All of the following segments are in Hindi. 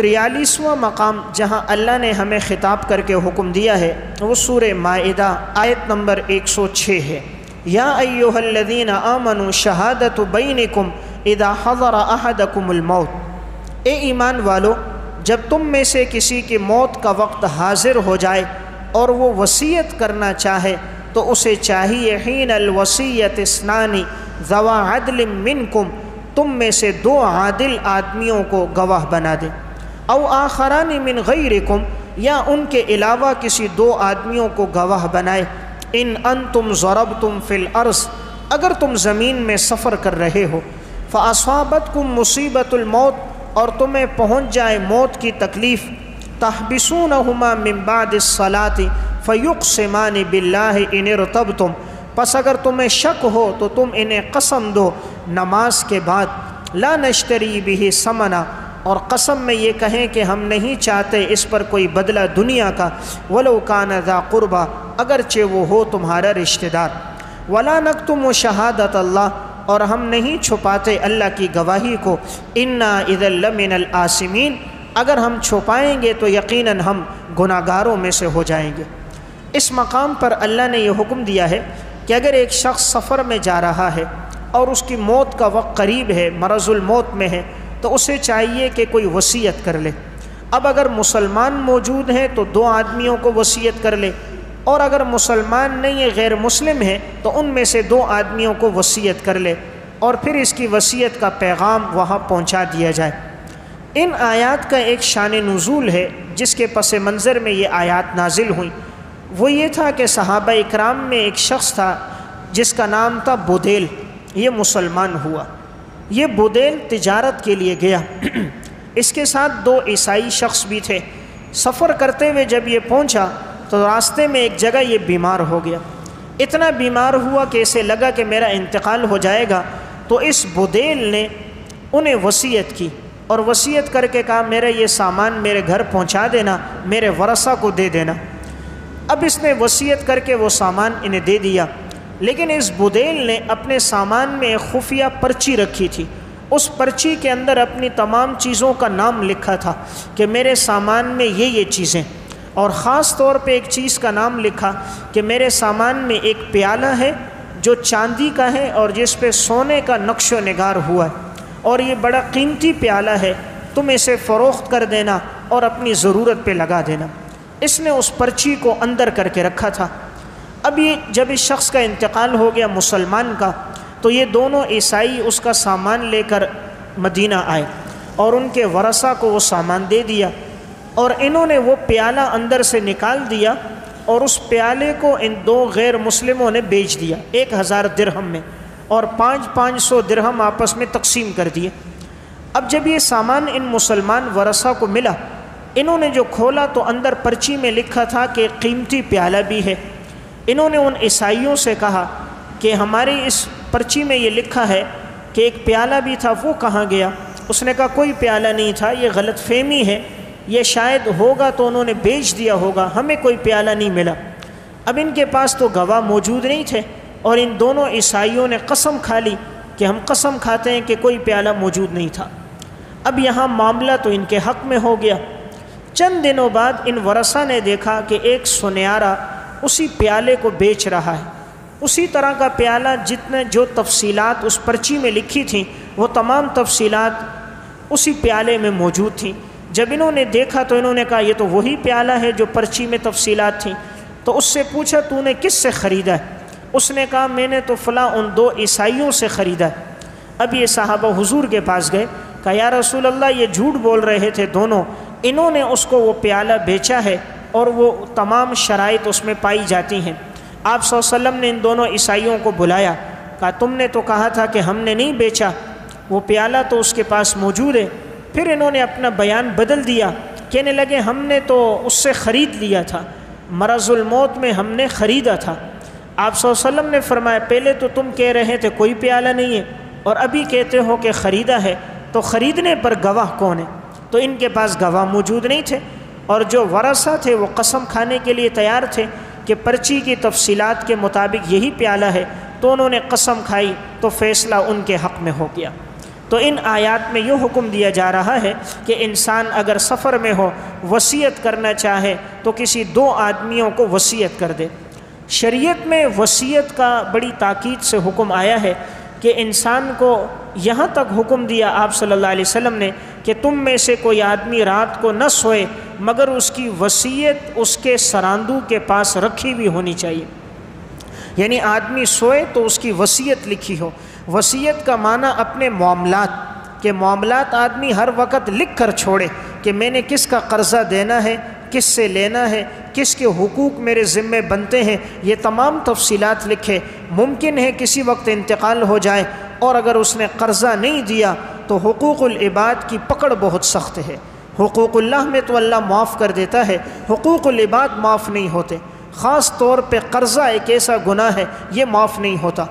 तिरयालीसवां मकाम जहाँ अल्लाह ने हमें ख़िताब करके हुक्म दिया है, वो सूर मादा आयत नंबर 106 है। या अयोहल्लिन आमनु शहादत बैनकुम इदा हज़र अहदकुमौत ए ईमान वालो, जब तुम में से किसी की मौत का वक्त हाजिर हो जाए और वो वसीयत करना चाहे तो उसे चाहिए हीन अलवसीयत स्नानी जवा मिनकुम, तुम में से दो आदिल आदमियों को गवाह बना दे। अव आखरानी मिन गैरकुम, या उनके अलावा किसी दो आदमियों को गवाह बनाए। इन अन तुम ज़रब तुम फिल अर्स अगर तुम ज़मीन में सफ़र कर रहे हो। फ़ासवाबत कुम मुसीबतुलमौत और तुम्हें पहुँच जाए मौत की तकलीफ़। तहबिसून हमा मिम्बाद सलाती फ़युक सेमान बिल्ला इन तब तुम बस अगर तुम्हें शक हो तो तुम इन्हें कसम दो नमाज़ के बाद। ला नश्तरी भी समना और कसम में ये कहें कि हम नहीं चाहते इस पर कोई बदला दुनिया का। वलो कान क़ुरबा, अगरचे वो हो तुम्हारा रिश्तेदार। वला नक तुम शहादत अल्लाह, और हम नहीं छुपाते अल्लाह की गवाही को। इन्ना आसमीन, अगर हम छुपाएँगे तो यकीनन हम गुनागारों में से हो जाएँगे। इस मकाम पर अल्लाह ने यह हुक्म दिया है कि अगर एक शख्स सफ़र में जा रहा है और उसकी मौत का वक्त करीब है, मरजुल मौत में है तो उसे चाहिए कि कोई वसीयत कर ले। अब अगर मुसलमान मौजूद हैं तो दो आदमियों को वसीयत कर ले। और अगर मुसलमान नहीं है, गैर मुस्लिम है तो उनमें से दो आदमियों को वसीयत कर ले और फिर इसकी वसीयत का पैगाम वहाँ पहुँचा दिया जाए। इन आयात का एक शान नज़ूल है, जिसके पस मंज़र में ये आयात नाजिल हुई। वो ये था कि सहाबा इकराम में एक शख्स था, जिसका नाम था बुदेल। ये मुसलमान हुआ। ये बुदेल तिजारत के लिए गया। इसके साथ दो ईसाई शख्स भी थे। सफ़र करते हुए जब ये पहुँचा तो रास्ते में एक जगह ये बीमार हो गया। इतना बीमार हुआ कि इसे लगा कि मेरा इंतकाल हो जाएगा। तो इस बुदेल ने उन्हें वसीयत की और वसीयत करके कहा, मेरा ये सामान मेरे घर पहुँचा देना, मेरे वरसा को दे देना। अब इसने वसीयत करके वो सामान इन्हें दे दिया। लेकिन इस बुदेल ने अपने सामान में एक खुफिया पर्ची रखी थी। उस पर्ची के अंदर अपनी तमाम चीज़ों का नाम लिखा था कि मेरे सामान में ये ये चीज़ें। और ख़ास तौर पे एक चीज़ का नाम लिखा कि मेरे सामान में एक प्याला है जो चांदी का है और जिस पे सोने का नक्श नगार हुआ है। और ये बड़ा कीमती प्याला है, तुम इसे फ़रोख्त कर देना और अपनी ज़रूरत पे लगा देना। इसने उस पर्ची को अंदर करके रखा था। अब ये जब इस शख्स का इंतकाल हो गया मुसलमान का तो ये दोनों ईसाई उसका सामान लेकर मदीना आए और उनके वरसा को वो सामान दे दिया और इन्होंने वो प्याला अंदर से निकाल दिया और उस प्याले को इन दो गैर मुस्लिमों ने बेच दिया, एक हज़ार दिरहम में और पाँच पाँच सौ दिरहम आपस में तकसीम कर दिए। अब जब ये सामान इन मुसलमान वरसा को मिला, इन्होंने जो खोला तो अंदर पर्ची में लिखा था कि कीमती प्याला भी है। इन्होंने उन ईसाइयों से कहा कि हमारी इस पर्ची में ये लिखा है कि एक प्याला भी था, वो कहाँ गया? उसने कहा, कोई प्याला नहीं था, ये गलत फहमी है, ये शायद होगा तो उन्होंने बेच दिया होगा, हमें कोई प्याला नहीं मिला। अब इनके पास तो गवाह मौजूद नहीं थे और इन दोनों ईसाइयों ने कसम खा ली कि हम कसम खाते हैं कि कोई प्याला मौजूद नहीं था। अब यहाँ मामला तो इनके हक़ में हो गया। चंद दिनों बाद इन वरसा ने देखा कि एक सुनहरा उसी प्याले को बेच रहा है। उसी तरह का प्याला जितने जो तफसीलात उस पर्ची में लिखी थी, वो तमाम तफसीलात उसी प्याले में मौजूद थी। जब इन्होंने देखा तो इन्होंने कहा, ये तो वही प्याला है जो पर्ची में तफसीलात थी। तो उससे पूछा, तूने किस से ख़रीदा है? उसने कहा, मैंने तो फ़ला उन दो ईसाइयों से ख़रीदा है। अब ये साहबा हुजूर के पास गए, कहा, या रसूल अल्लाह ये झूठ बोल रहे थे दोनों। इन्होंने उसको वो प्याला बेचा है और वो तमाम शराइत उसमें पाई जाती हैं। आप वसल्लम ने इन दोनों ईसाइयों को बुलाया। कहा, तुमने तो कहा था कि हमने नहीं बेचा। वो प्याला तो उसके पास मौजूद है। फिर इन्होंने अपना बयान बदल दिया। कहने लगे, हमने तो उससे ख़रीद लिया था। मरजुलमौत में हमने ख़रीदा था। आप वसल्लम ने फरमाया, पहले तो तुम कह रहे थे, कोई प्याला नहीं है। और अभी कहते हो कि ख़रीदा है तो ख़रीदने पर गवाह कौन है? तो इनके पास गवाह मौजूद नहीं थे। और जो वरसा थे, वो कसम खाने के लिए तैयार थे कि पर्ची की तफसीलात के मुताबिक यही प्याला है। तो उन्होंने कसम खाई तो फ़ैसला उनके हक़ में हो गया। तो इन आयात में यूँ हुक्म दिया जा रहा है कि इंसान अगर सफ़र में हो, वसीयत करना चाहे तो किसी दो आदमियों को वसीयत कर दे। शरीयत में वसीयत का बड़ी ताक़द से हुक्म आया है कि इंसान को यहाँ तक हुक्म दिया आप सल्लल्लाहु अलैहि वसल्लम ने कि तुम में से कोई आदमी रात को न सोए, मगर उसकी वसीयत उसके सरांदू के पास रखी हुई होनी चाहिए। यानी आदमी सोए तो उसकी वसीयत लिखी हो। वसीयत का माना अपने मामलात, के मामलात आदमी हर वक्त लिख कर छोड़े, कि मैंने किसका कर्ज़ा देना है किस से लेना है किस के हुकूक मेरे ज़िम्मे बनते हैं, ये तमाम तफसीलात लिखे। मुमकिन है किसी वक्त इंतकाल हो जाए, और अगर उसने कर्ज़ा नहीं दिया तो हकूक़ुल इबाद की पकड़ बहुत सख्त है। हकूक़ुल्लाह में तो अल्लाह माफ़ कर देता है, हकूक़ुल इबाद माफ़ नहीं होते। ख़ास तौर पे कर्ज़ा एक ऐसा गुनाह है, ये माफ़ नहीं होता।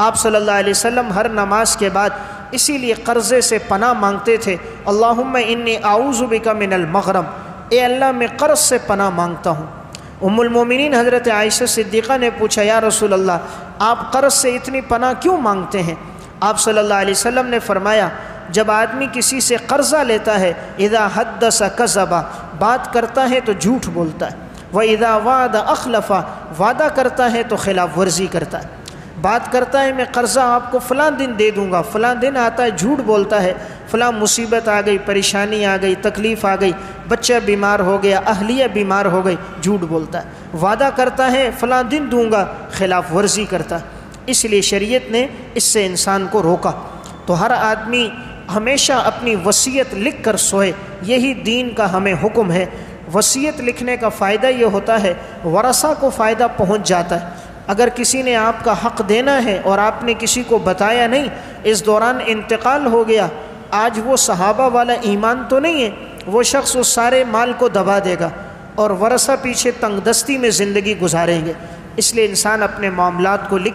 आप सल्लल्लाहु अलैहि वसल्लम हर नमाज़ के बाद इसीलिए कर्ज़े से पनाह मांगते थे, अल्लाहुम्मा इन्नी आऊज़ुबिका मिनल मगरम, ए अल्लाह मैं कर्ज़ से पनाह माँगता हूँ। उम्मुलमोमिनीन हज़रत आयशा सिद्दीक़ा ने पूछा, या रसूल अल्लाह आप कर्ज़ से इतनी पनाह क्यों मांगते हैं? आप सल्लल्लाहु अलैहि वसल्लम ने फरमाया जब आदमी किसी से कर्ज़ा लेता है, इदा हद सा कज़बा, बात करता है तो झूठ बोलता है। वह इदा वाद अखलफ़ा, वादा करता है तो खिलाफ वर्जी करता है। बात करता है, मैं कर्ज़ा आपको फ़लाँ दिन दे दूँगा, फ़लाँ दिन आता है, झूठ बोलता है। फ़लाँ मुसीबत आ गई, परेशानी आ गई, तकलीफ़ आ गई, बच्चा बीमार हो गया, अहलिया बीमार हो गई, झूठ बोलता है। वादा करता है, फ़लाँ दिन दूँगा, खिलाफ वर्जी करता है। इसलिए शरीयत ने इससे इंसान को रोका। तो हर आदमी हमेशा अपनी वसीयत लिख कर सोए, यही दीन का हमें हुक्म है। वसीयत लिखने का फ़ायदा ये होता है, वरसा को फ़ायदा पहुँच जाता है। अगर किसी ने आपका हक़ देना है और आपने किसी को बताया नहीं, इस दौरान इंतकाल हो गया। आज वो सहाबा वाला ईमान तो नहीं है, वो शख्स उस सारे माल को दबा देगा और वरसा पीछे तंगदस्ती में ज़िंदगी गुजारेंगे। इसलिए इंसान अपने मामला को लिख